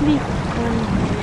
Licht.